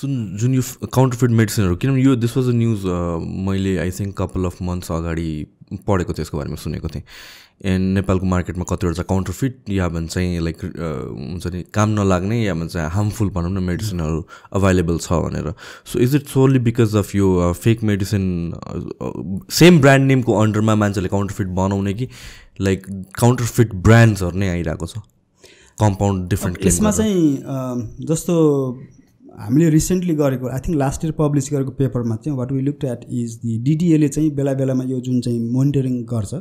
सुन जुन यो काउन्टरफिट मेडिसिनहरू किनभने यो दिस वाज अ न्युज मैले I think couple of months अगाडि पढेको थिएँ यसको बारेमा सुनेको थिएँ। एन्ड नेपालको मार्केटमा कतिवटा चाहिँ काउन्टरफिट या भन्छ चाहिँ लाइक हुन्छ नि काम नलाग्ने या भन्छ हार्मफुल भनौँ न मेडिसिनहरू अभाइलेबल छ भनेर। So is it solely because of यो फेक मेडिसिन सेम ब्रान्ड नेमको अन्डरमा मान्छेले काउन्टरफिट बनाउने कि लाइक काउन्टरफिट ब्रान्ड्सहरू नै आइरहेको छ? कम्पाउन्ड डिफ्रेन्ट यसमा चाहिँ जस्तो हामीले रिसेन्टली गरेको I think last year publish गरेको पेपरमा चाहिँ what we look at is the डिडिएले चाहिँ बेला बेलामा यो जुन चाहिँ मोनिटरिङ गर्छ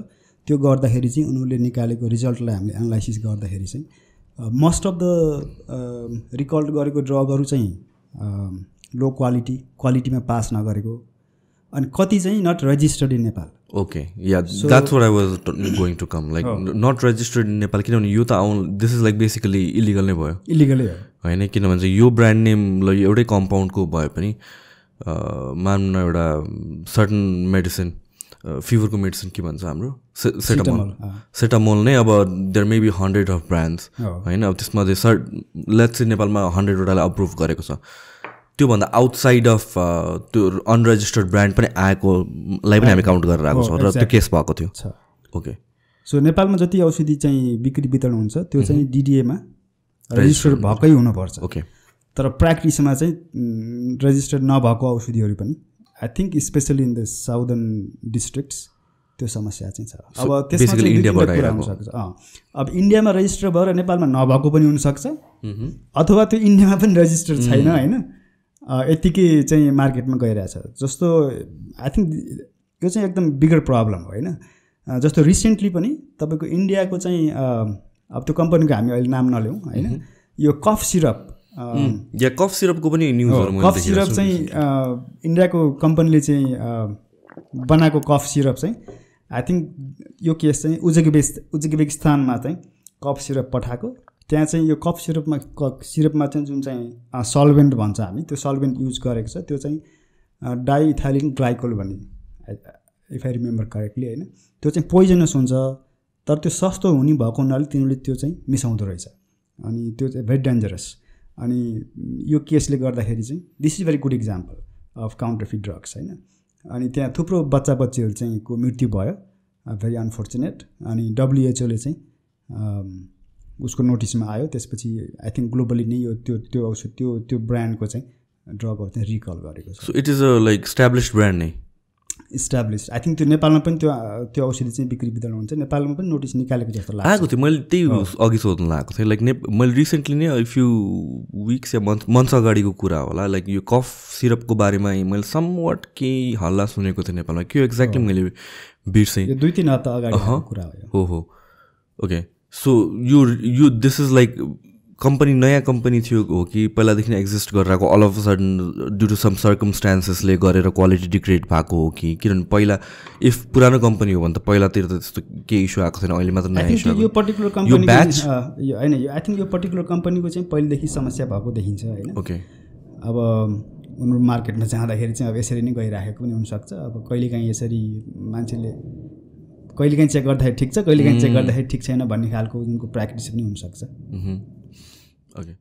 त्यो गर्दाखेरि चाहिँ उनीहरूले निकालेको रिजल्टलाई हामीले एनालाइसिस गर्दाखेरि चाहिँ मोस्ट अफ द रिकल्ड गरेको ड्रगहरू चाहिँ लो क्वालिटी क्वालिटीमा पास नगरेको अनि कति चाहिँ not registered in Nepal okay yeah that's what I was going to come like not registered in Nepal किनभने यो त आउनु this is like basically illegal नै भयो। इलिगलै हो होइन किनभने चाहिँ यो ब्रान्ड नेमलाई एउटै कम्पाउन्डको भए पनि मान्नु एउटा सर्टन मेडिसिन फिभरको मेडिसिन के भन्छ हाम्रो? सेटामोल सेटामोल नै अब there may be hundred of brands होइन अब त्यसमा चाहिँ सर्ट लेट्स नेपालमा हन्ड्रेडवटालाई अप्रुभ गरेको छ। त्योभन्दा आउटसाइड अफ त्यो अनरेजिस्टर्ड ब्रान्ड पनि आएकोलाई पनि हामी काउन्ट गरेर आएको छौँ र त्यो केस भएको थियो। ओके सो नेपालमा जति औषधि चाहिँ बिक्री वितरण हुन्छ त्यो चाहिँ डिडिएमा रेजिस्टर्ड भएकै हुनुपर्छ। ओके तर प्र्याक्टिसमा चाहिँ रेजिस्टर्ड नभएको औषधिहरू पनि I think specially in the southern districts त्यो समस्या चाहिँ छ। अब त्यसमा हुनसक्छ। अब इन्डियामा रेजिस्टर भएर नेपालमा नभएको पनि हुनसक्छ अथवा त्यो इन्डियामा पनि रेजिस्टर छैन होइन? यत्तिकै चाहिँ मार्केटमा गइरहेछ। जस्तो आई थिङ्क यो चाहिँ एकदम बिगर प्रब्लम हो होइन? जस्तो रिसेन्टली पनि तपाईँको इन्डियाको चाहिँ अब त्यो कम्पनीको हामी अहिले नाम नल्याउँ होइन? यो कफ सिरप या कफ सिरपको पनि न्युज कफ सिरप चाहिँ इन्डियाको कम्पनीले चाहिँ बनाएको कफ सिरप चाहिँ आई थिङ्क यो केस चाहिँ उज्बेकिस्त उज्बेकिस्तानमा चाहिँ कफ सिरप पठाएको। त्यहाँ चाहिँ यो कफ सिरपमा क सिरपमा चाहिँ जुन चाहिँ सल्भेन्ट भन्छ हामी त्यो सल्भेन्ट युज गरेको छ। त्यो चाहिँ डाइथाइलिन ग्लाइकोल भन्ने इफ आई रिमेम्बर करेक्टली होइन। त्यो चाहिँ पोइजनस हुन्छ तर त्यो सस्तो हुने भएको हुनाले तिनीहरूले त्यो चाहिँ मिसाउँदो रहेछ। अनि त्यो चाहिँ भेरी डेन्जरस अनि यो केसले गर्दाखेरि चाहिँ this is very good example of counterfeit drugs होइन। अनि त्यहाँ थुप्रो बच्चा बच्चीहरू चाहिँ को मृत्यु भयो भेरी अनफोर्चुनेट अनि डब्लुएचओले चाहिँ उसको नोटिसमा आयो त्यसपछि आई थिङ्क ग्लोबली नै यो त्यो त्यो औषध त्यो त्यो ब्रान्डको चाहिँ ड्रगहरू चाहिँ रिकल गरेको छ। So it is a like established brand नै इस्टाब्लिस आई थिङ्क त्यो नेपालमा पनि त्यो त्यो औषधि चाहिँ बिक्री वितरण हुन्छ। नेपालमा पनि नोटिस निकालेको जस्तो लाग्छ। आएको थियो। मैले त्यही अघि सोध्नु लगाएको थिएँ। लाइक ने मैले रिसेन्टली नै फ्यु विक्स या मन्थ मन्थ्स अगाडिको कुरा होला। लाइक यो कफ सिरपको बारेमा मैले सम वाट केही हल्ला सुनेको थिएँ नेपालमा। के एक्ज्याक्टली मैले बिर्सेँ। दुई तिन हप्ता अगाडि कुरा हो हो ओके सो यो यो दिस इज लाइक कम्पनी नयाँ कम्पनी थियो हो कि पहिलादेखि एक्जिस्ट गरेर आएको all of sudden due to some सर्कमस्टान्सेसले गरेर क्वालिटी डिग्रेड भएको हो कि? किनभने पहिला इफ पुरानो कम्पनी हो भने त पहिलातिर त त्यस्तो केही इस्यु आएको छैन अहिले मात्र नयाँ इस्यु यो पर्टिकुलर कम्पनी होइन आई थिङ्क यो पर्टिकुलर कम्पनीको चाहिँ पहिलेदेखि समस्या भएको देखिन्छ होइन। ओके अब उनीहरू मार्केटमा जाँदाखेरि चाहिँ अब यसरी नै गइराखेको पनि हुनसक्छ। अब कहिलेकाहीँ यसरी मान्छेले कहिलेकाहीँ चेक गर्दाखेरि ठिक छ कहिलेकाहीँ चेक गर्दाखेरि ठिक छैन भन्ने खालको उनको प्र्याक्टिस पनि हुनसक्छ। ओके